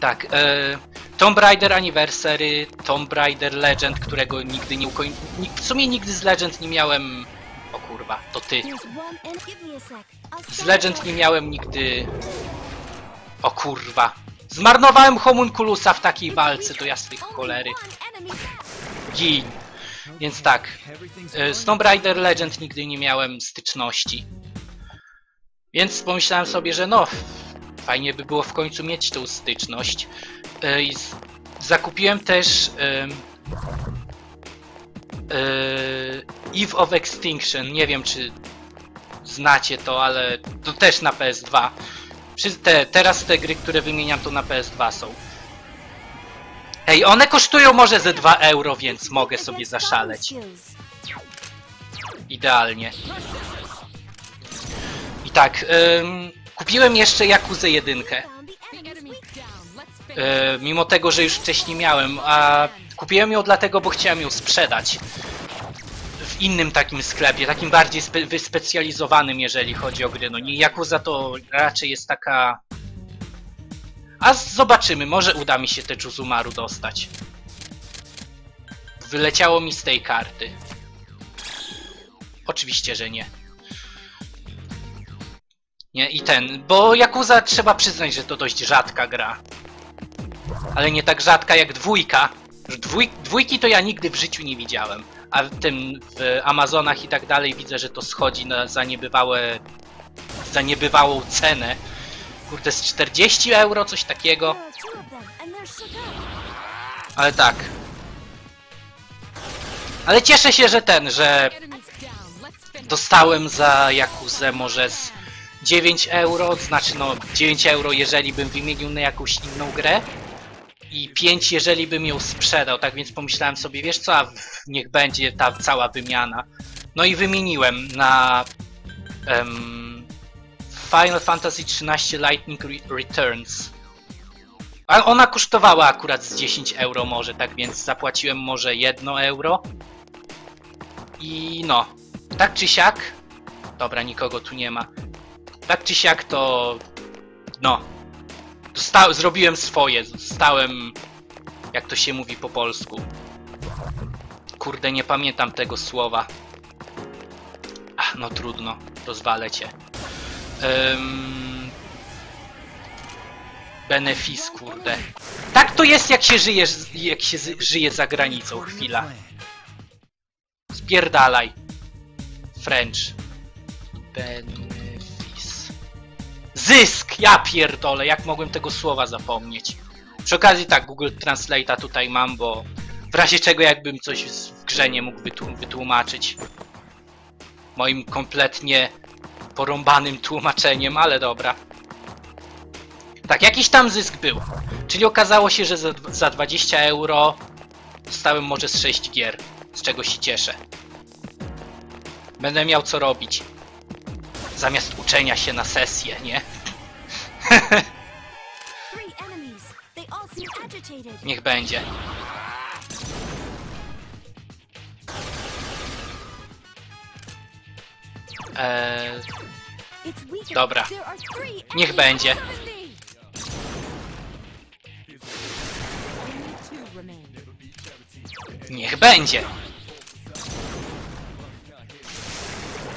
Tak, e, Tomb Raider Anniversary, Tomb Raider Legend, którego nigdy nie ukoń... ni- W sumie nigdy z Legend nie miałem... O kurwa, to ty. Z Legend nie miałem nigdy... O kurwa. Zmarnowałem homunculusa w takiej walce do jasnej cholery. Gin. Więc tak, e, z Tomb Raider Legend nigdy nie miałem styczności. Więc pomyślałem sobie, że no, fajnie by było w końcu mieć tą styczność. Z- zakupiłem też e, Eve of Extinction. Nie wiem, czy znacie to, ale to też na PS2. Przy te, teraz te gry, które wymieniam, to na PS2 są. Ej, one kosztują może ze 2 euro, więc mogę sobie zaszaleć. Idealnie. I tak, ym, kupiłem jeszcze Jakuzę 1. Found the enemy's weak E, mimo tego, że już wcześniej miałem, a kupiłem ją dlatego, bo chciałem ją sprzedać w innym takim sklepie, takim bardziej spe wyspecjalizowanym, jeżeli chodzi o gry. No nie, Yakuza to raczej jest taka... A zobaczymy, może uda mi się te Juzumaru dostać. Wyleciało mi z tej karty. Oczywiście, że nie. Nie, i ten, bo Yakuza trzeba przyznać, że to dość rzadka gra. Ale nie tak rzadka jak dwójka. Dwój, dwójki to ja nigdy w życiu nie widziałem. A w tym w Amazonach i tak dalej widzę, że to schodzi na za niebywałe. za niebywałą cenę. Kurde, z 40 euro, coś takiego. Ale tak. Ale cieszę się, że ten, że dostałem za Jakuzę może z 9 euro, znaczy no 9 euro jeżeli bym wymienił na jakąś inną grę i 5 jeżeli bym ją sprzedał, tak więc pomyślałem sobie, wiesz co, a niech będzie ta cała wymiana. No i wymieniłem na em, Final Fantasy XIII Lightning Re- Returns. A ona kosztowała akurat z 10 euro może, tak więc zapłaciłem może 1 euro. I no, tak czy siak, dobra, nikogo tu nie ma. Tak czy siak to, no, dosta- zrobiłem swoje, zostałem, jak to się mówi po polsku. Kurde, nie pamiętam tego słowa. Ach, no trudno, rozwalę cię. Ym... Benefis, kurde. Tak to jest, jak się żyje, jak się żyje za granicą. Chwila. Spierdalaj. French. Benefis. Zysk! Ja pierdolę, jak mogłem tego słowa zapomnieć. Przy okazji tak, Google Translate'a tutaj mam, bo w razie czego jakbym coś w grze nie mógł wytłum- wytłumaczyć. Moim kompletnie porąbanym tłumaczeniem, ale dobra. Tak, jakiś tam zysk był. Czyli okazało się, że za, za 20 euro dostałem może z 6 gier, z czego się cieszę. Będę miał co robić. Zamiast uczenia się na sesję, nie? Niech będzie. Eee. Dobra. Niech będzie. niech będzie.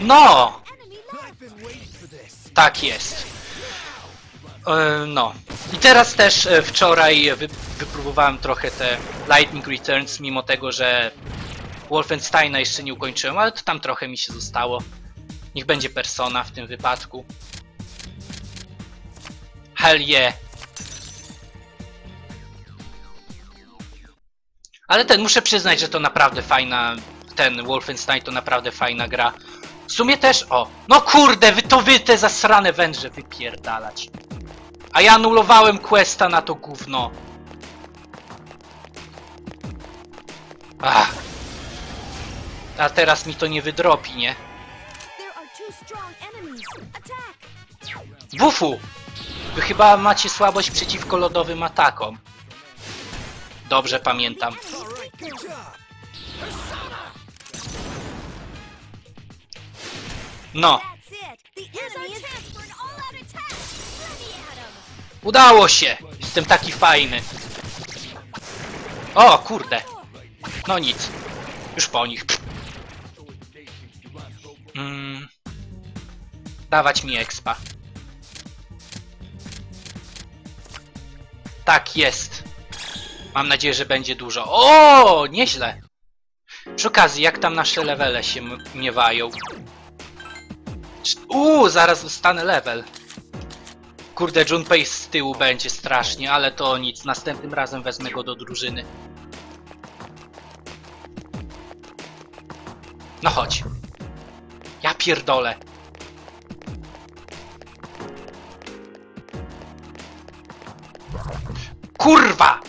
No! Tak jest. E, no. I teraz też e, wczoraj wy, wypróbowałem trochę te Lightning Returns, mimo tego, że Wolfensteina jeszcze nie ukończyłem, ale to tam trochę mi się zostało. Niech będzie Persona w tym wypadku. Hell yeah. Ale ten, muszę przyznać, że to naprawdę fajna, ten Wolfenstein to naprawdę fajna gra. W sumie też, o, no kurde, wy to wy te zasrane węże wypierdalać. A ja anulowałem questa na to gówno. Ach. A teraz mi to nie wydropi, nie? Wufu! Wy chyba macie słabość przeciwko lodowym atakom. Dobrze pamiętam. Him. udało się! Jestem taki fajny. O, kurde. No nic. Już po nich. Mm. Dawać mi expa. Tak jest. Mam nadzieję, że będzie dużo. O, nieźle. Przy okazji, jak tam nasze levele się miewają? Uuu, zaraz dostanę level. Kurde, Junpei z tyłu będzie strasznie, ale to nic. Następnym razem wezmę go do drużyny. No chodź. Ja pierdolę. Kurwa!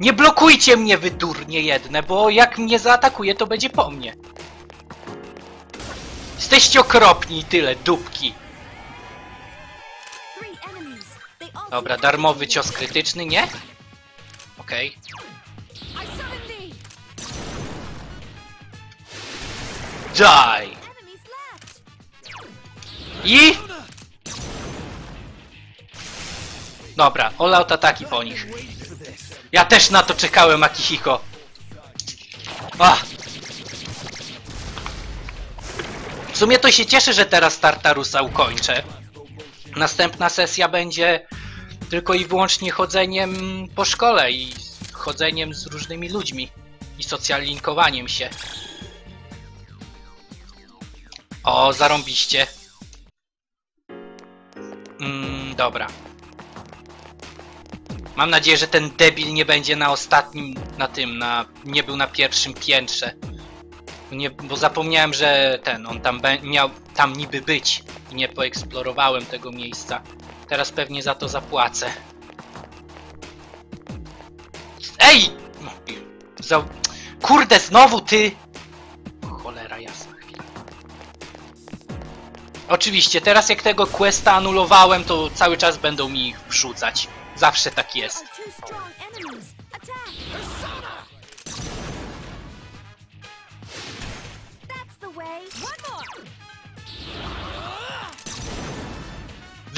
Nie blokujcie mnie, wy durnie jedne, bo jak mnie zaatakuje, to będzie po mnie. Jesteście okropni tyle, dupki. Dobra, darmowy cios krytyczny, nie? Okej. Thee. Die! I... Dobra, all out ataki po nich. Ja też na to czekałem, Akihiko. Ach. W sumie to się cieszę, że teraz Tartarusa ukończę. Następna sesja będzie tylko i wyłącznie chodzeniem po szkole i chodzeniem z różnymi ludźmi i socjalinkowaniem się. O, zarąbiście. Mm, dobra. Mam nadzieję, że ten debil nie będzie na ostatnim, na tym, na, nie był na pierwszym piętrze. Nie, bo zapomniałem, że ten, on tam miał tam niby być i nie poeksplorowałem tego miejsca. Teraz pewnie za to zapłacę. Ej! Za... Kurde, znowu ty! Cholera jasna chwila. Oczywiście, teraz jak tego questa anulowałem, to cały czas będą mi ich wrzucać. Zawsze tak jest.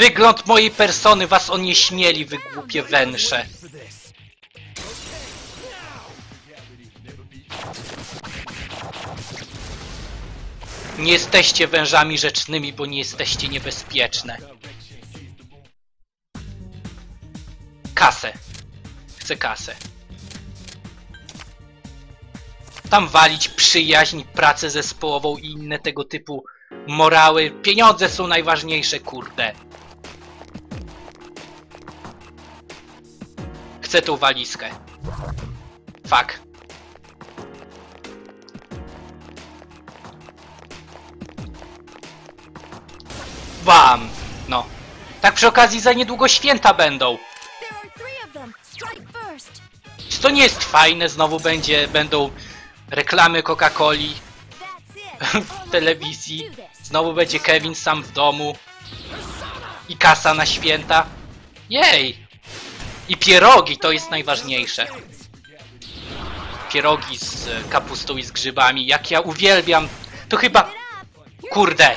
Wygląd mojej persony was onieśmieli, wy głupie węsze. Nie jesteście wężami rzecznymi, bo nie jesteście niebezpieczne. Kasę. Chcę kasę. Tam walić przyjaźń, pracę zespołową i inne tego typu morały. Pieniądze są najważniejsze, kurde. Chcę tą walizkę. Fuck. Bam! No. Tak przy okazji za niedługo święta będą. Czy to nie jest fajne? Znowu będzie, będą reklamy Coca-Coli w telewizji. Znowu będzie Kevin sam w domu. I kasa na święta. Jej! I pierogi, to jest najważniejsze. Pierogi z kapustą i z grzybami. Jak ja uwielbiam. To chyba... Kurde!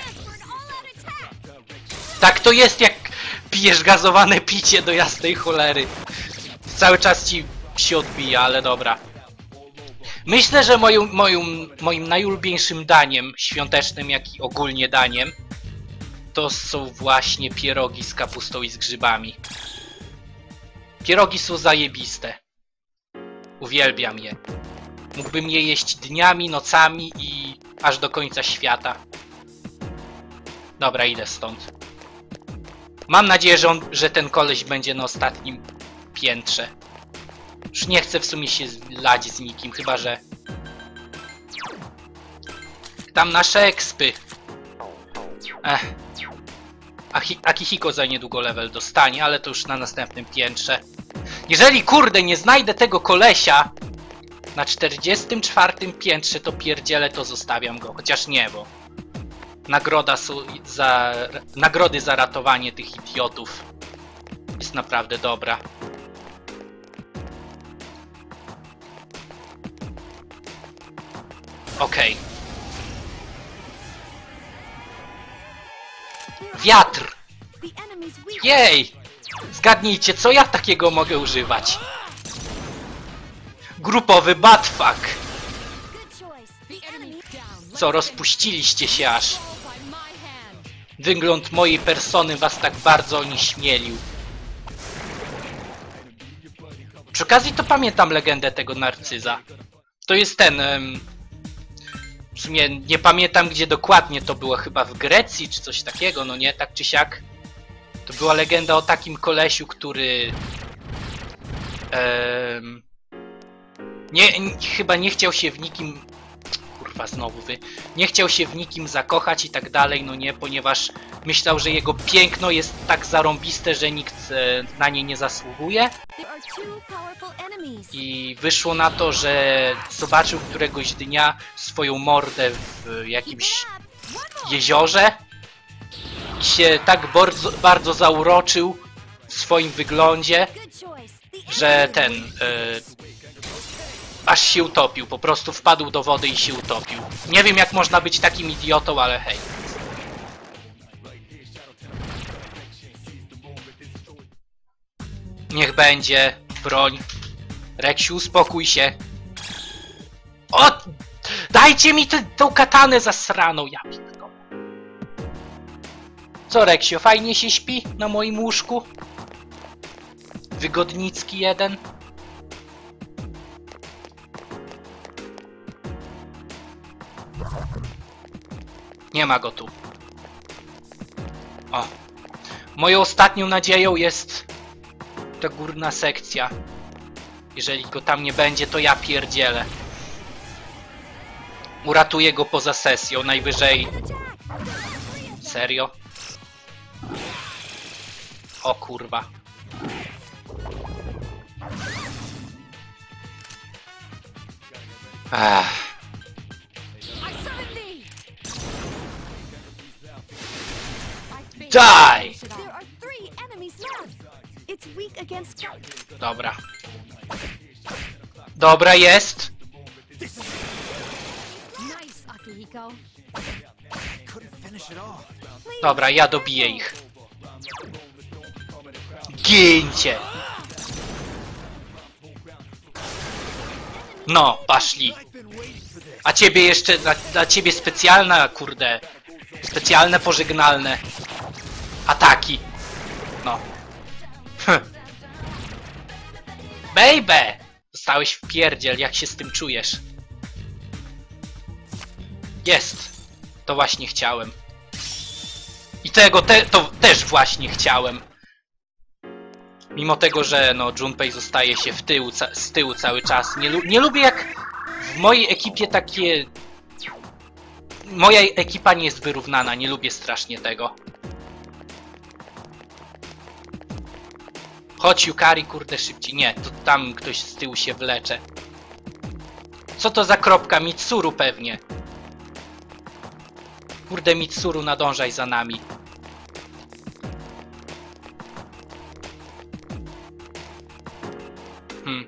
Tak to jest jak pijesz gazowane picie do jasnej cholery. Cały czas ci się odbija, ale dobra. Myślę, że moją, moją, moim najulubieńszym daniem, świątecznym jak i ogólnie daniem, to są właśnie pierogi z kapustą i z grzybami. Pierogi są zajebiste. Uwielbiam je. Mógłbym je jeść dniami, nocami i aż do końca świata. Dobra, idę stąd. Mam nadzieję, że, on, że ten koleś będzie na ostatnim piętrze. Już nie chcę w sumie się lać z nikim, chyba że... Tam nasze ekspy. Ech. Akihiko za niedługo level dostanie, ale to już na następnym piętrze. Jeżeli kurde nie znajdę tego kolesia na 44 piętrze, to pierdzielę to zostawiam go. Chociaż nie, bo nagroda za, nagrody za ratowanie tych idiotów jest naprawdę dobra. Okej. Wiatr! Jej! Zgadnijcie, co ja takiego mogę używać? Grupowy batfuck. Co, rozpuściliście się aż. Wygląd mojej persony was tak bardzo onieśmielił. Przy okazji to pamiętam legendę tego narcyza. To jest ten... em, w sumie nie pamiętam gdzie dokładnie to było, chyba w Grecji czy coś takiego, no nie? Tak czy siak. To była legenda o takim kolesiu, który... em, nie, n- chyba nie chciał się w nikim kurwa znowu wy. Nie chciał się w nikim zakochać i tak dalej, no nie, ponieważ myślał, że jego piękno jest tak zarąbiste, że nikt e, na nie nie zasługuje i wyszło na to, że zobaczył któregoś dnia swoją mordę w jakimś. One more. jeziorze i się tak bardzo, bardzo zauroczył w swoim wyglądzie, że ten wins. Aż się utopił, po prostu wpadł do wody i się utopił. Nie wiem jak można być takim idiotą, ale hej. Niech będzie, broń. Reksiu, uspokój się. O! Dajcie mi tę katanę zasraną, ja pierdolę. Co Reksio, fajnie się śpi na moim łóżku? Wygodnicki jeden. Nie ma go tu. O. Moją ostatnią nadzieją jest ta górna sekcja. Jeżeli go tam nie będzie, to ja pierdzielę. Uratuję go poza sesją, najwyżej... Serio? O kurwa. Ech. Fire. Dobra. Dobra jest. Dobra, ja dobiję ich. Gincie! No, paszli. A ciebie jeszcze, dla, dla ciebie specjalna, kurde, specjalne pożegnalne ataki. No. Baby! Zostałeś w pierdziel, jak się z tym czujesz? Jest! To właśnie chciałem. I tego te, to też właśnie chciałem. Mimo tego, że no Junpei zostaje się w tyłu, ca, z tyłu cały czas. Nie, lu nie lubię jak w mojej ekipie takie... Moja ekipa nie jest wyrównana, nie lubię strasznie tego. Chodź Yukari, kurde szybciej. Nie, to tam ktoś z tyłu się wlecze. Co to za kropka? Mitsuru pewnie. Kurde Mitsuru, nadążaj za nami. Hmm.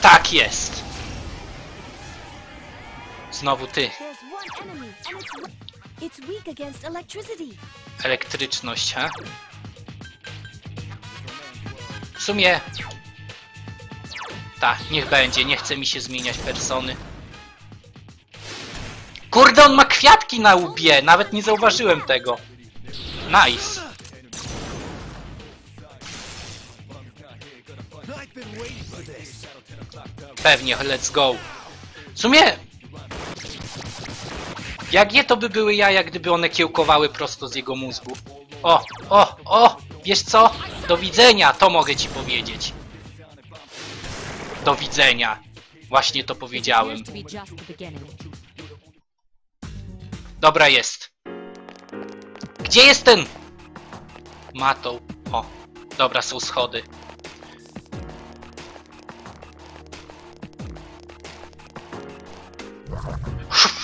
Tak jest. Znowu ty. It's weak against electricity. Elektryczność, ha? W sumie... Tak, niech będzie, nie chce mi się zmieniać persony. Kurde, on ma kwiatki na łbie, nawet nie zauważyłem tego. Nice. Pewnie, let's go. W sumie... Jakie to by były jaja, gdyby one kiełkowały prosto z jego mózgu? O, o, o! Wiesz co? Do widzenia, to mogę ci powiedzieć. Do widzenia. Właśnie to powiedziałem. Dobra jest. Gdzie jest ten? Matą. O, dobra, są schody.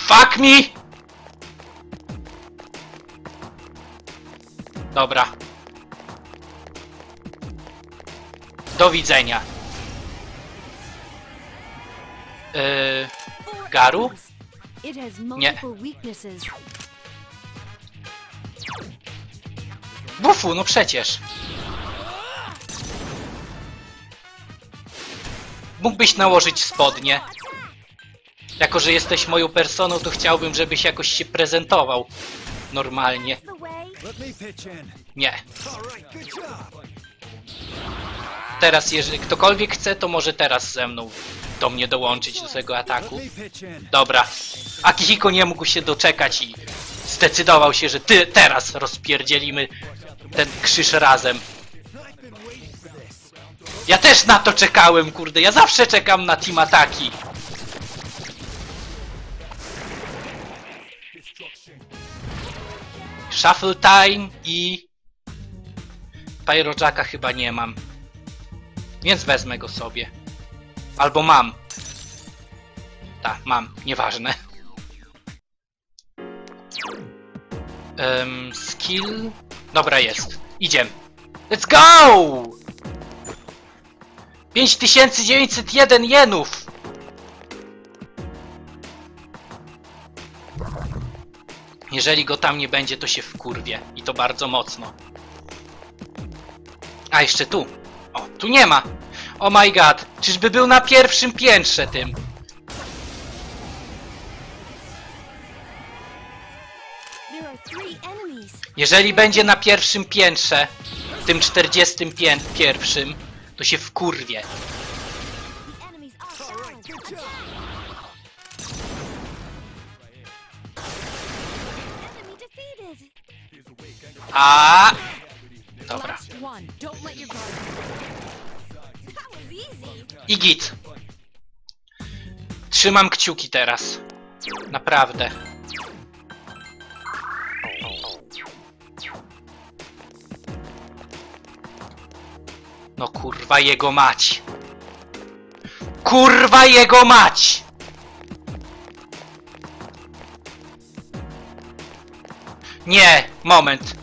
Fuck me! Dobra. Do widzenia. Yy, Garu? weaknesses. Bufu, no przecież. Mógłbyś nałożyć spodnie. Jako, że jesteś moją personą, to chciałbym, żebyś jakoś się prezentował. Normalnie. Nie. Teraz, jeżeli ktokolwiek chce, to może teraz ze mną do mnie dołączyć do tego ataku. Dobra. Akihiko nie mógł się doczekać i zdecydował się, że ty teraz rozpierdzielimy ten krzyż razem. Ja też na to czekałem, kurde. Ja zawsze czekam na team ataki. Shuffle time i... Pyrojacka chyba nie mam. Więc wezmę go sobie. Albo mam. Tak, mam. Nieważne. Um, skill... Dobra, jest. Idziemy. Let's go! 5901 jenów! Jeżeli go tam nie będzie, to się wkurwie. I to bardzo mocno. A, jeszcze tu. O, tu nie ma. Oh my god. Czyżby był na pierwszym piętrze tym? Jeżeli będzie na pierwszym piętrze, tym 41, to się wkurwie. Was easy. I git. Trzymam kciuki teraz. Naprawdę. No kurwa jego mać. Kurwa jego mać! Nie, moment.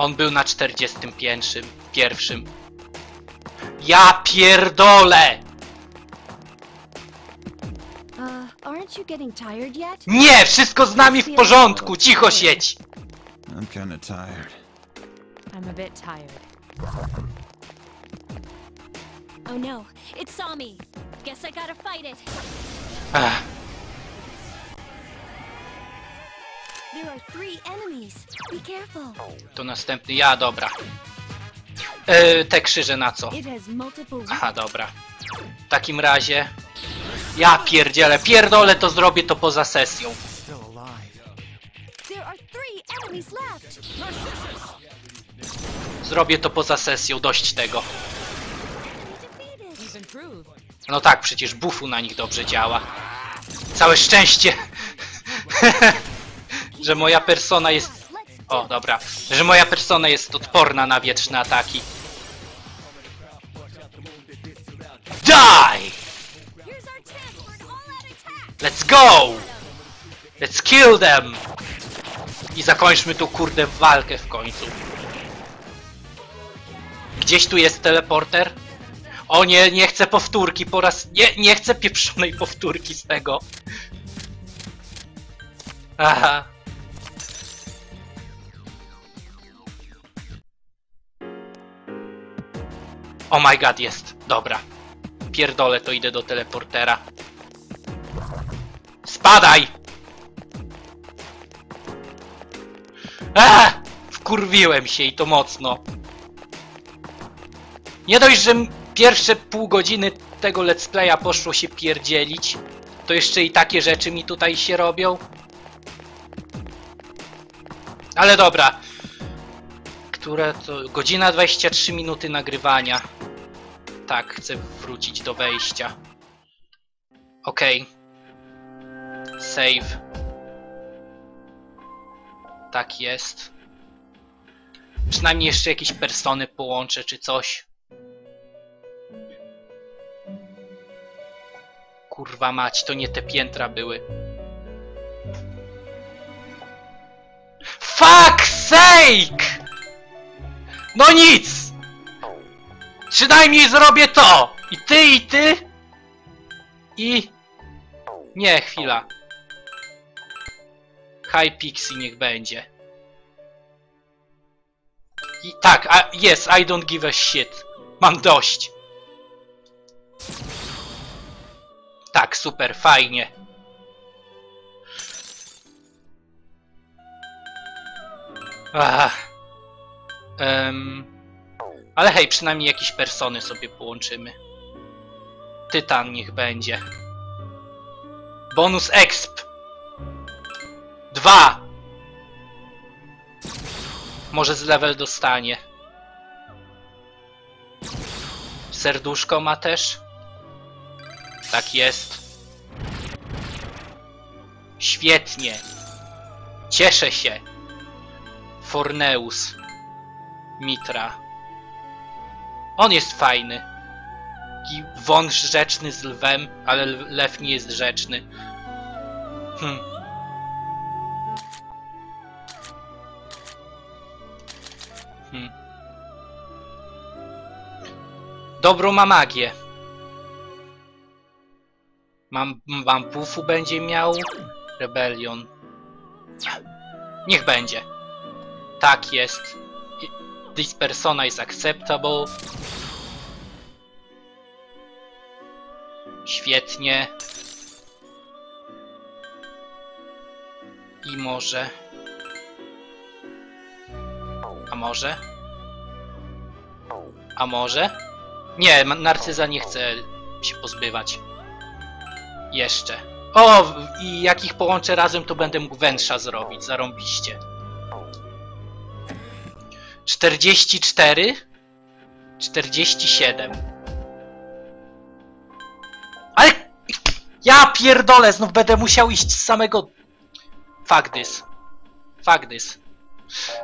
On był na 41. Pierwszym. Ja pierdolę! Uh? Nie! Wszystko z nami w porządku! Cicho siedź! I'm kinda tired. I'm a bit tired. Oh no, it saw me. Guess I gotta fight it. To następny ja, dobra. E, te krzyże na co? Aha, dobra. W takim razie... Ja pierdzielę, pierdolę to zrobię to poza sesją. Zrobię to poza sesją, dość tego. No tak, przecież bufu na nich dobrze działa. Całe szczęście, że moja persona jest... O, dobra. Że moja persona jest odporna na wietrzne ataki. Die! Let's go! Let's kill them! I zakończmy tu kurde walkę w końcu. Gdzieś tu jest teleporter? O nie, nie chcę powtórki po raz... Nie, nie chcę pieprzonej powtórki z tego. Aha. Oh my god, jest. Dobra. Pierdolę, to idę do teleportera. Spadaj! Eee! Wkurwiłem się i to mocno. Nie dość, że pierwsze pół godziny tego let's playa poszło się pierdzielić, to jeszcze i takie rzeczy mi tutaj się robią. Ale dobra. Które to... Godzina 23 minuty nagrywania. Tak, chcę wrócić do wejścia. Okej. Save. Tak jest. Przynajmniej jeszcze jakieś persony połączę czy coś. Kurwa mać, to nie te piętra były. Fuck sake! No nic! Przynajmniej zrobię to! I ty, i ty! I... Nie, chwila. High Pixie niech będzie. I, tak, a, yes, I don't give a shit. Mam dość. Tak, super, fajnie. Ach. Ale hej, przynajmniej jakieś persony sobie połączymy. Tytan niech będzie. Bonus exp. Dwa. Może z level dostanie. Serduszko ma też. Tak jest. Świetnie. Cieszę się. Forneus. Mitra. On jest fajny. Taki wąż rzeczny z lwem, ale lew nie jest rzeczny. Hm. Hm. Dobrą ma magię. Mam, mam bufu będzie miał. Rebellion. Niech będzie. Tak jest. This persona is acceptable. Świetnie. I może... A może? A może? Nie, narcyza nie chce się pozbywać. Jeszcze. O, i jak ich połączę razem, to będę mógł węsza zrobić. Zarąbiście. 44 47 Ale ja pierdolę, znów będę musiał iść z samego Fuck this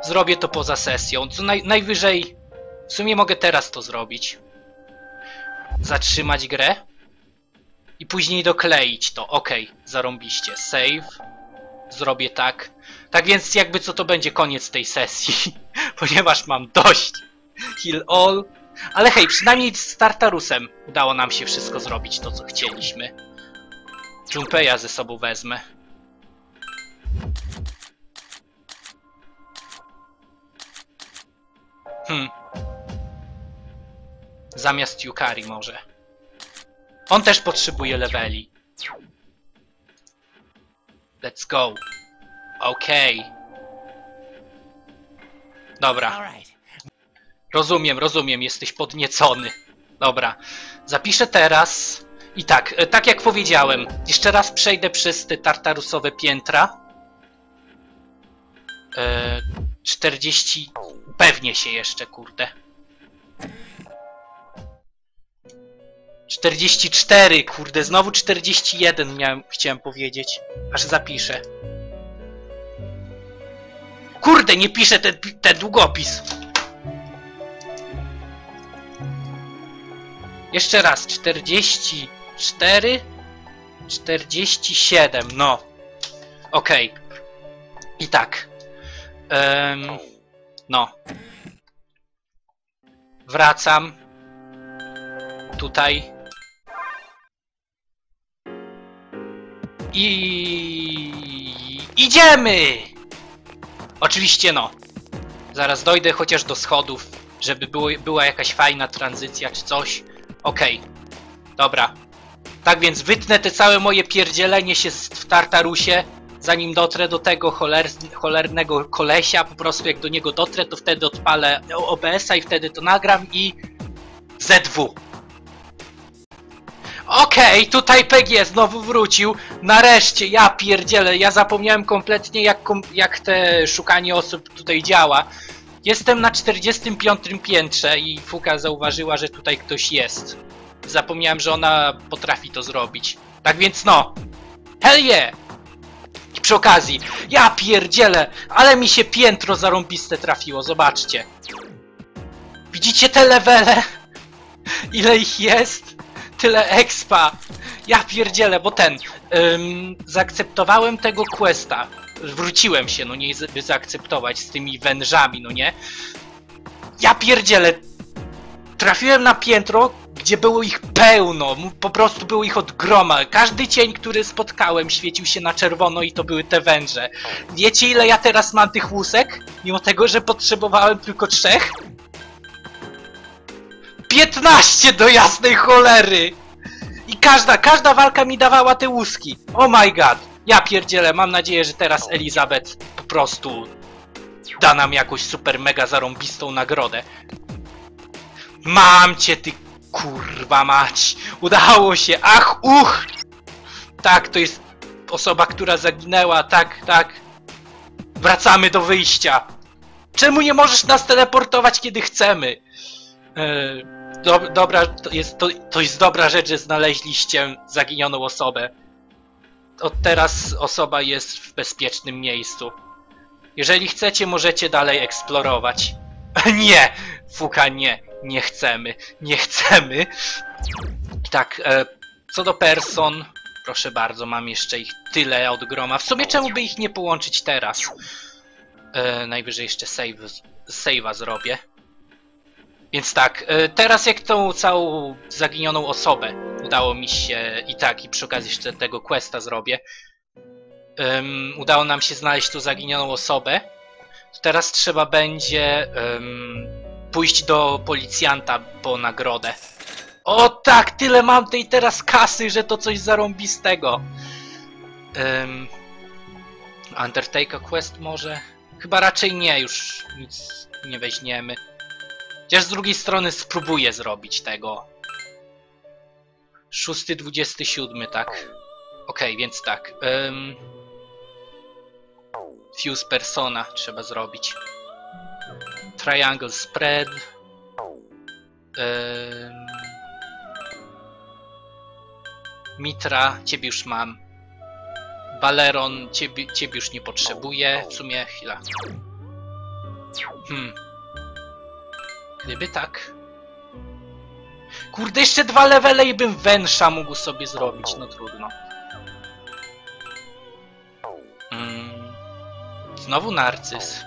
Zrobię to poza sesją, co naj, najwyżej W sumie mogę teraz to zrobić. Zatrzymać grę I później dokleić to, okej, zarąbiście. Save. Zrobię tak Tak więc jakby co to będzie koniec tej sesji Ponieważ mam dość Heal all Ale hej, przynajmniej z Tartarusem Udało nam się wszystko zrobić, to co chcieliśmy Junpeya ze sobą wezmę Hmm. Zamiast Yukari może. On też potrzebuje leveli. Let's go. Okej. Dobra. All right. Rozumiem, rozumiem, jesteś podniecony. Dobra. Zapiszę teraz. I tak, e, tak jak powiedziałem, jeszcze raz przejdę przez te tartarusowe piętra. E, 40. Pewnie się jeszcze, kurde. 44, kurde, znowu 41 miałem, chciałem powiedzieć. Aż zapiszę. Kurde, nie piszę ten, ten długopis. Jeszcze raz, 44, 47, no. Okej. I tak. Em, no. Wracam. Tutaj. I... Idziemy! Oczywiście no. Zaraz dojdę chociaż do schodów, żeby było, była jakaś fajna tranzycja czy coś. Okej. Dobra. Tak więc wytnę te całe moje pierdzielenie się w Tartarusie, zanim dotrę do tego choler, cholernego kolesia. Po prostu jak do niego dotrę, to wtedy odpalę OBS-a i wtedy to nagram i... ZW. Okej, tutaj PG znowu wrócił. Nareszcie, ja pierdzielę, ja zapomniałem kompletnie jak, kom- jak te szukanie osób tutaj działa. Jestem na 45 piętrze i Fuka zauważyła, że tutaj ktoś jest. Zapomniałem, że ona potrafi to zrobić. Tak więc no. Hell yeah! I przy okazji, ja pierdzielę, ale mi się piętro zarąbiste trafiło, zobaczcie. Widzicie te levele? Ile ich jest? Tyle expa. Ja pierdzielę, bo ten. Ym, zaakceptowałem tego questa. Wróciłem się, no nie, by zaakceptować z tymi wężami, no nie? Ja pierdzielę. Trafiłem na piętro, gdzie było ich pełno, po prostu było ich od groma. Każdy cień, który spotkałem, świecił się na czerwono i to były te węże. Wiecie ile ja teraz mam tych łusek? Mimo tego, że potrzebowałem tylko trzech? 15 do jasnej cholery! I każda, każda walka mi dawała te łuski. Oh my god. Ja pierdzielę, mam nadzieję, że teraz Elizabeth po prostu da nam jakąś super mega zarąbistą nagrodę. Mam cię ty kurwa mać. Udało się. Ach, uch. Tak, to jest osoba, która zaginęła. Tak, tak. Wracamy do wyjścia. Czemu nie możesz nas teleportować, kiedy chcemy? Eee, do, dobra, to jest, to, to jest dobra rzecz, że znaleźliście zaginioną osobę. Od teraz osoba jest w bezpiecznym miejscu. Jeżeli chcecie, możecie dalej eksplorować. nie! Fuka, nie. Nie chcemy. Nie chcemy. Tak, e, co do person, proszę bardzo, mam jeszcze ich tyle od groma. W sumie czemu by ich nie połączyć teraz? E, najwyżej jeszcze save, save'a zrobię. Więc tak, e, teraz jak tą całą zaginioną osobę udało mi się i tak, i przy okazji jeszcze tego questa zrobię, em, udało nam się znaleźć tą zaginioną osobę, to teraz trzeba będzie em, pójść do policjanta po nagrodę. O tak, tyle mam tej teraz kasy, że to coś zarąbistego. Um, Undertaker Quest może? Chyba raczej nie, już nic nie weźmiemy. Chociaż z drugiej strony spróbuję zrobić tego. 6.27, tak. Okej, więc tak. Um, fuse persona trzeba zrobić. Triangle spread. Em, Mitra, ciebie już mam. Baleron, ciebie, ciebie już nie potrzebuję. W sumie, chwila. Hmm. Gdyby tak. Kurde, jeszcze dwa levele i bym węsza mógł sobie zrobić. No trudno. Mm. Znowu narcyz.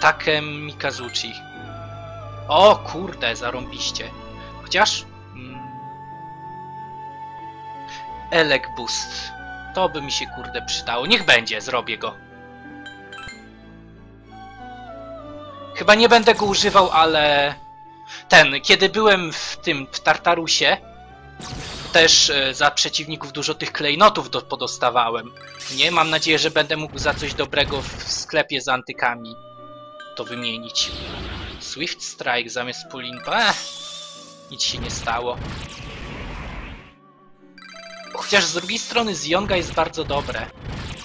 Takem Mikazuchi. O kurde, zarąbiście. Chociaż... Mm, Elek Boost. To by mi się kurde przydało. Niech będzie, zrobię go. Chyba nie będę go używał, ale... Ten, kiedy byłem w tym, w Tartarusie, też e, za przeciwników dużo tych klejnotów do, podostawałem. Nie, mam nadzieję, że będę mógł za coś dobrego w sklepie z antykami to wymienić. Swift Strike zamiast Pulinpa. Ech, nic się nie stało. Chociaż z drugiej strony Zionga jest bardzo dobre.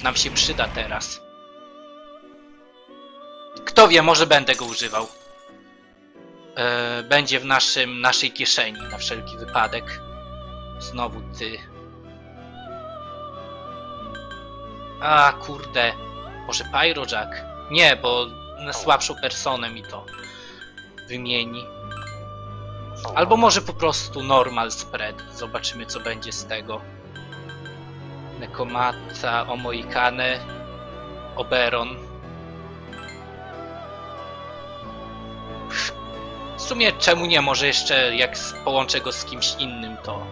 Nam się przyda teraz. Kto wie, może będę go używał. E, będzie w naszym, naszej kieszeni na wszelki wypadek. Znowu ty. A kurde. Może Pyrojack? Nie, bo na słabszą personę mi to wymieni. Albo może po prostu normal spread. Zobaczymy co będzie z tego. Nekomata, Omoikane, Oberon. Sumie czemu nie? Może jeszcze jak połączę go z kimś innym to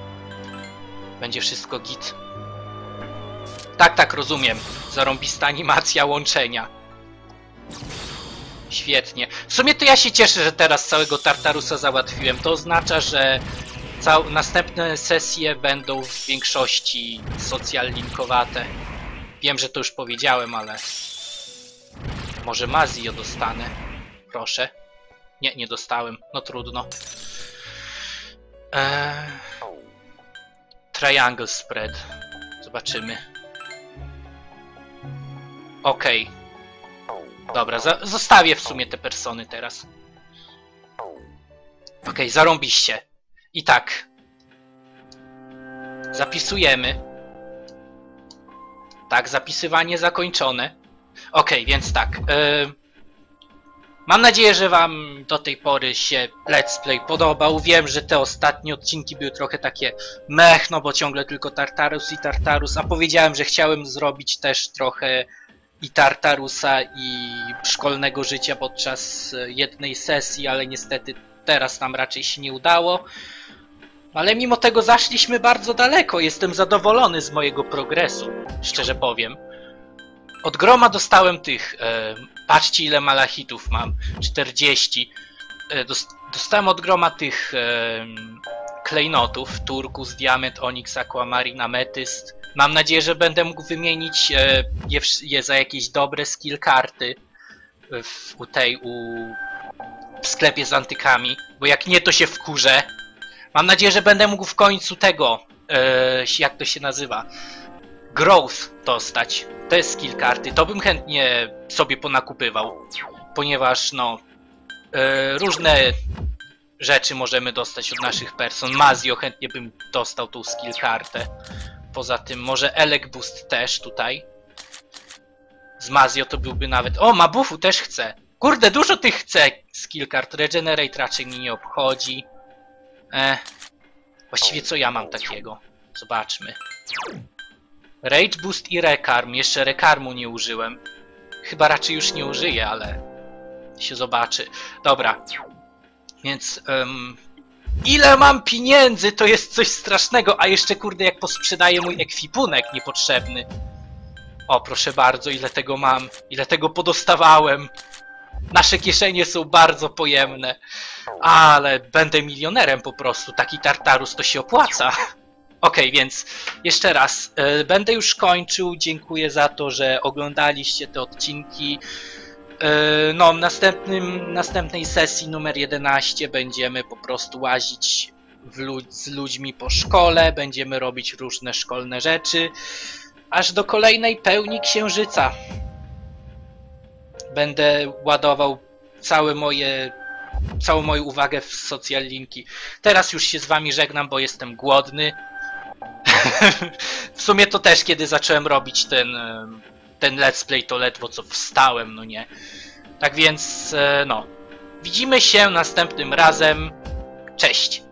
będzie wszystko git. Tak, tak, rozumiem. Zarąbista animacja łączenia. Świetnie. W sumie to ja się cieszę, że teraz całego Tartarusa załatwiłem. To oznacza, że następne sesje będą w większości social linkowate. Wiem, że to już powiedziałem, ale... Może Mazio dostanę. Proszę. Nie, nie dostałem. No trudno. Eee... Triangle spread. Zobaczymy. Okej. Dobra, za zostawię w sumie te persony teraz. Okej, zarąbiście. I tak. Zapisujemy. Tak, zapisywanie zakończone. Okej, więc tak. Yy... Mam nadzieję, że wam do tej pory się let's play podobał. Wiem, że te ostatnie odcinki były trochę takie mech, no bo ciągle tylko Tartarus i Tartarus, a powiedziałem, że chciałem zrobić też trochę i Tartarusa i szkolnego życia podczas jednej sesji, ale niestety teraz nam raczej się nie udało. Ale mimo tego zaszliśmy bardzo daleko. Jestem zadowolony z mojego progresu, szczerze powiem. Od groma dostałem tych. E, patrzcie, ile malachitów mam 40. E, dos, dostałem od groma tych e, klejnotów: turkus, diament, onyx, aquamarine, ametyst. Mam nadzieję, że będę mógł wymienić e, je, za jakieś dobre skill karty w, u tej, u, w sklepie z antykami, bo jak nie, to się wkurzę. Mam nadzieję, że będę mógł w końcu tego, jak to się nazywa, growth dostać. To jest skill karty, to bym chętnie sobie ponakupywał, ponieważ no, e, różne rzeczy możemy dostać od naszych person. Mazio chętnie bym dostał tą skill kartę. Poza tym może Elek Boost też tutaj. Z Mazio to byłby nawet... O, Mabufu też chce. Kurde, dużo tych chce skill kart. Regenerate raczej mnie nie obchodzi. E, właściwie co ja mam takiego? Zobaczmy. Rage Boost i Rekarm. Jeszcze Rekarmu nie użyłem. Chyba raczej już nie użyję, ale się zobaczy. Dobra. Więc em, ile mam pieniędzy, to jest coś strasznego, a jeszcze kurde jak posprzedaję mój ekwipunek niepotrzebny. O, proszę bardzo, ile tego mam, ile tego podostawałem. Nasze kieszenie są bardzo pojemne, ale będę milionerem po prostu, taki Tartarus to się opłaca. Okej, więc jeszcze raz, e, będę już kończył, dziękuję za to, że oglądaliście te odcinki. E, No, następnym, następnej sesji numer 11 będziemy po prostu łazić w lu- z ludźmi po szkole, będziemy robić różne szkolne rzeczy, aż do kolejnej pełni księżyca. Będę ładował całe moje, całą moją uwagę w social linki. Teraz już się z wami żegnam, bo jestem głodny. W sumie to też kiedy zacząłem robić ten, em, ten let's play, to ledwo co wstałem, no nie. Tak więc, e, no. Widzimy się następnym razem. Cześć!